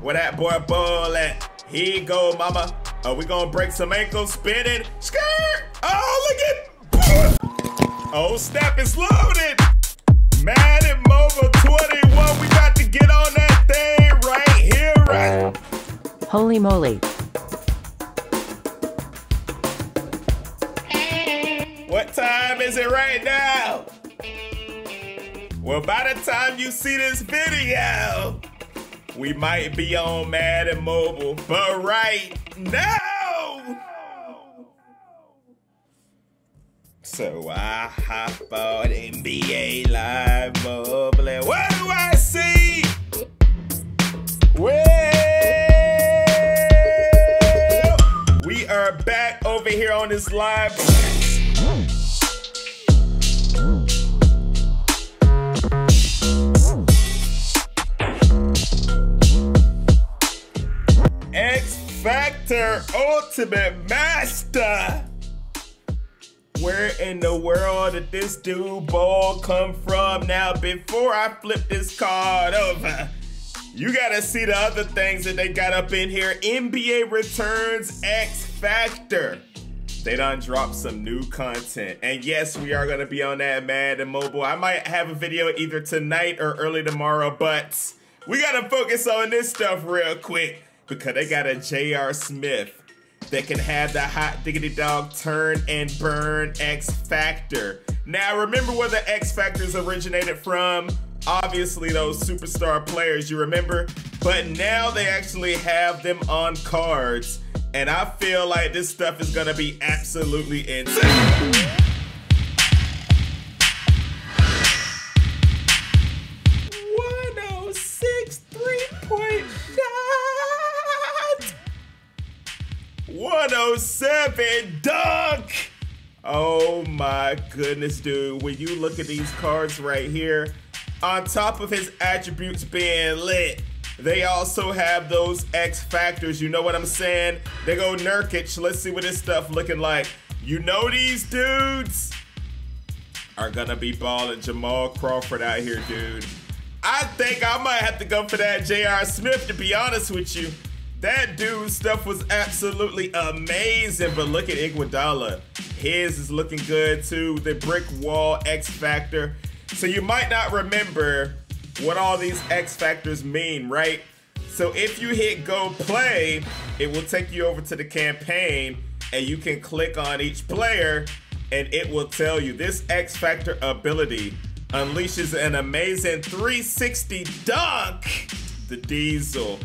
Where that boy Bol at? Here go, mama. Are we gonna break some ankles spinning? Skirt! Oh, look at Oh, snap is loaded! Madden Mobile 21, we got to get on that thing right here, right? Holy moly. What time is it right now? Well, by the time you see this video, we might be on Madden Mobile, but right now. So I hop on NBA Live Mobile, and what do I see? Well, we are back over here on this live. Ultimate Master. Where in the world did this dude Bol come from? Now, before I flip this card over, you gotta see the other things that they got up in here. NBA Returns X Factor. They done dropped some new content. And yes, we are gonna be on that Madden Mobile. I might have a video either tonight or early tomorrow, but we gotta focus on this stuff real quick because they got a J.R. Smith that can have the hot diggity dog turn and burn X Factor. Now, remember where the X Factors originated from? Obviously, those superstar players, you remember? But now they actually have them on cards. And I feel like this stuff is gonna be absolutely insane. 107 dunk. Oh my goodness, dude. When you look at these cards right here, on top of his attributes being lit, they also have those X factors. You know what I'm saying? They go Nurkic. Let's see what this stuff looking like. You know these dudes are gonna be balling Jamal Crawford out here, dude. I think I might have to go for that J.R. Smith, to be honest with you. That dude's stuff was absolutely amazing, but look at Iguodala. His is looking good too. The brick wall X Factor. So you might not remember what all these X Factors mean, right? So if you hit go play, it will take you over to the campaign and you can click on each player and it will tell you this X Factor ability unleashes an amazing 360 dunk. The Diesel.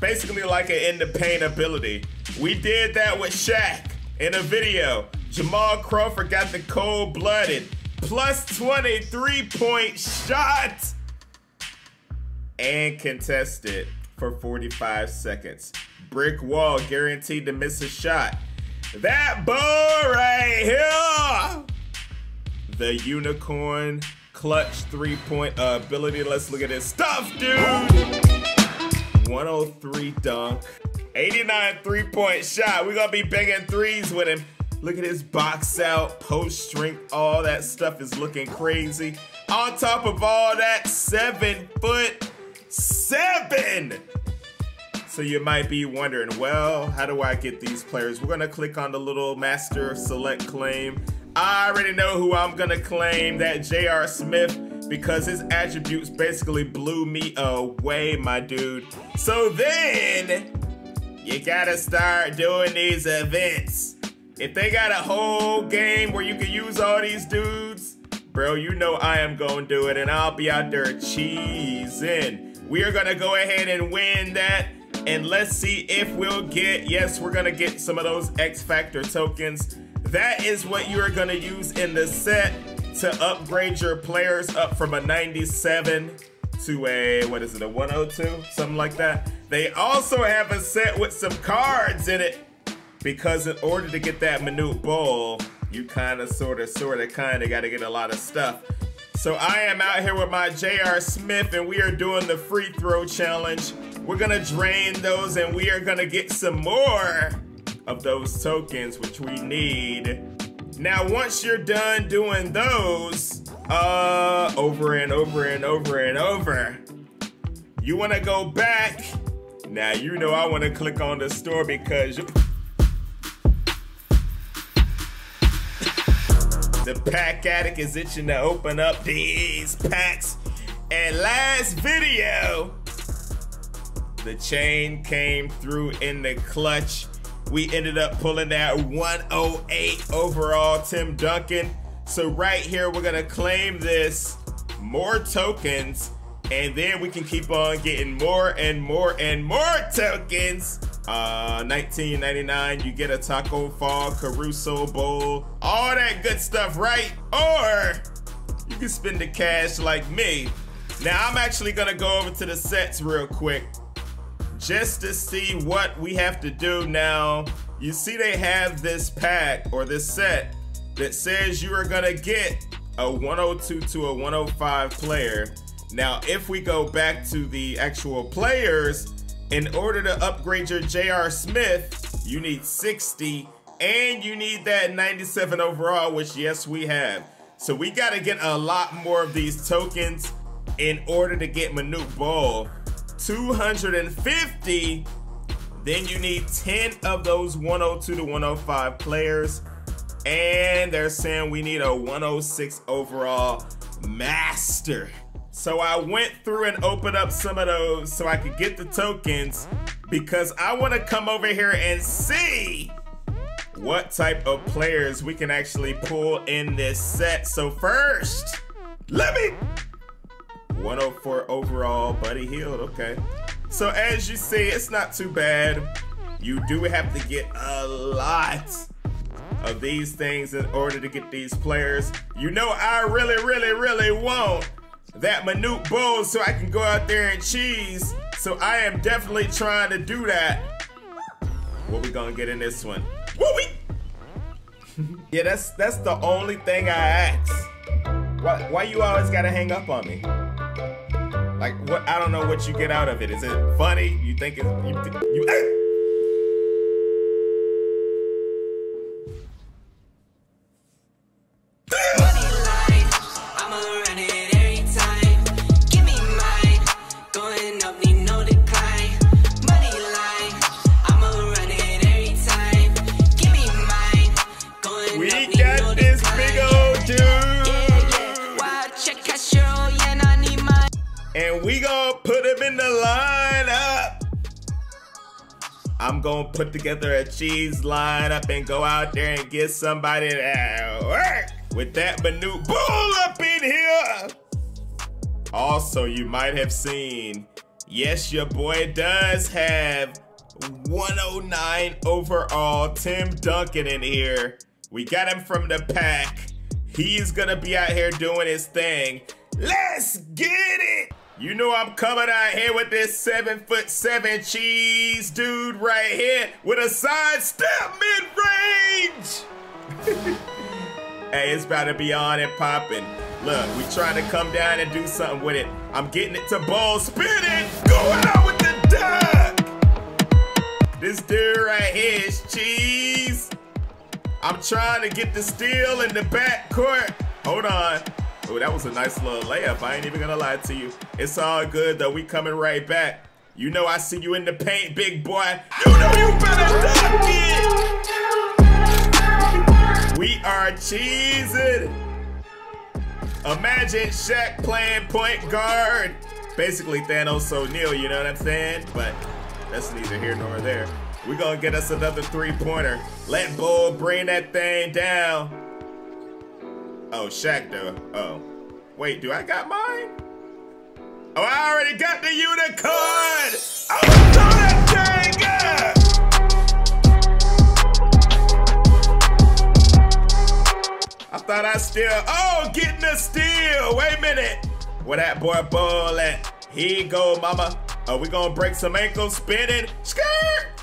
Basically like an in the paint ability. We did that with Shaq in a video. Jamal Crawford got the cold blooded plus 23 point shot and contested for 45 seconds. Brick wall guaranteed to miss a shot. That Bol right here. The unicorn clutch three point uh, ability. Let's look at this stuff, dude. 103 dunk, 89 three point shot. We're gonna be banging threes with him. Look at his box out, post strength, all that stuff is looking crazy. On top of all that, seven foot seven. So you might be wondering, well, how do I get these players? We're gonna click on the little master select claim. I already know who I'm gonna claim, that J.R. Smith, because his attributes basically blew me away, my dude. So then, you gotta start doing these events. If they got a whole game where you can use all these dudes, bro, you know I am gonna do it and I'll be out there cheesing. We are gonna go ahead and win that and let's see if we'll get, yes, we're gonna get some of those X Factor tokens. That is what you are gonna use in the set to upgrade your players up from a 97 to a, what is it, a 102? Something like that. They also have a set with some cards in it because in order to get that Manute Bol, you kind of, sort of, sort of, kind of got to get a lot of stuff. So I am out here with my J.R. Smith and we are doing the free throw challenge. We're gonna drain those and we are gonna get some more of those tokens, which we need. Now, once you're done doing those, uh, over and over and over and over, You want to go back? Now you know I want to click on the store because the pack addict is itching to open up these packs. And last video, the chain came through in the clutch. We ended up pulling that 108 overall Tim Duncan. So right here, we're gonna claim this, more tokens, and then we can keep on getting more and more and more tokens. Uh, 19.99, you get a Tacko Fall, Caruso Bowl, all that good stuff, right? Or you can spend the cash like me. Now I'm actually gonna go over to the sets real quick just to see what we have to do now. You see they have this pack or this set that says you are gonna get a 102 to a 105 player. Now, if we go back to the actual players, in order to upgrade your J.R. Smith, you need 60 and you need that 97 overall, which yes, we have. So we gotta get a lot more of these tokens in order to get Manute Bol. 250, then you need 10 of those 102 to 105 players. And they're saying we need a 106 overall master. So I went through and opened up some of those so I could get the tokens because I want to come over here and see what type of players we can actually pull in this set. So first, let me 104 overall, Buddy Hield, okay. So as you see, it's not too bad. You do have to get a lot of these things in order to get these players. You know I really, really, really want that Manute Bol so I can go out there and cheese. So I am definitely trying to do that. What we gonna get in this one? What we? yeah, that's that's the only thing I ask. Why, why you always gotta hang up on me? Like what? I don't know what you get out of it. Is it funny? You think it's you? you I'm gonna put together a cheese lineup and go out there and get somebody that work with that Manute Bol up in here. Also, you might have seen, yes, your boy does have 109 overall Tim Duncan in here. We got him from the pack. He's gonna be out here doing his thing. Let's get it! You know I'm coming out here with this seven foot seven cheese dude right here with a side step mid range. hey, it's about to be on and popping. Look, we trying to come down and do something with it. I'm getting it to ball spinning, going out with the duck. This dude right here is cheese. I'm trying to get the steal in the back court. Hold on. Oh, that was a nice little layup. I ain't even gonna lie to you. It's all good though. We coming right back. You know I see you in the paint, big boy. You know you better duck it. We are cheesing. Imagine Shaq playing point guard. Basically Thanos O'Neal, you know what I'm saying? But that's neither here nor there. We gonna get us another three-pointer. Let Bol bring that thing down. Oh, Shaq though. Oh. Wait, do I got mine? Oh, I already got the unicorn! Oh, throw that thing up! I thought I still, oh, getting a steal. Wait a minute. Where that boy Bol at? You go, mama. Are we gonna break some ankles spinning? Skirt!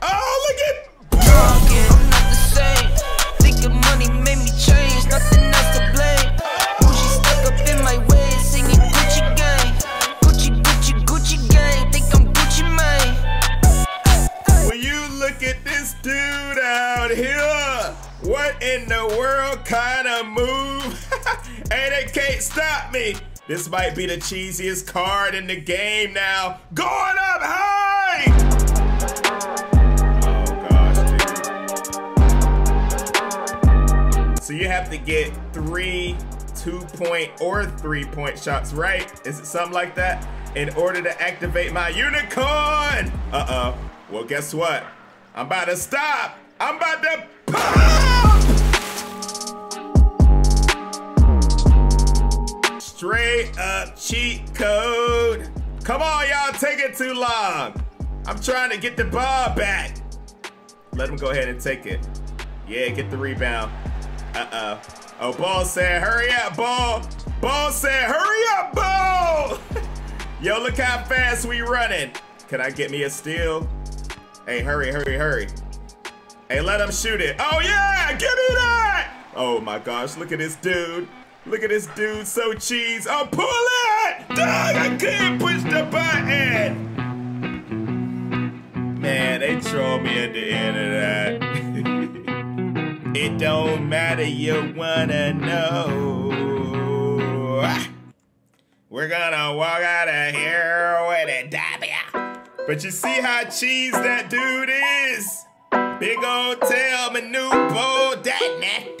Oh, look at in the world kind of move. and they can't stop me. This might be the cheesiest card in the game now. Going up high! Oh gosh, dude. So you have to get three two-point or three-point shots right. Is it something like that? In order to activate my unicorn! Uh-oh. Well, guess what? I'm about to stop. I'm about to! Straight up cheat code. Come on, y'all, take it too long. I'm trying to get the ball back. Let him go ahead and take it. Yeah, get the rebound. Uh-oh. Oh, Ball said, hurry up, Ball. Ball said, hurry up, Ball. Yo, look how fast we running. Can I get me a steal? Hey, hurry, hurry, hurry. Hey, let him shoot it. Oh, yeah, give me that. Oh, my gosh, look at this dude. Look at this dude, so cheese. Oh, pull it! Dog, I couldn't push the button. Man, they troll me at the end of that. it don't matter, you wanna know. We're gonna walk out of here with a W. But you see how cheese that dude is? Big old tail, maneuver, that nasty.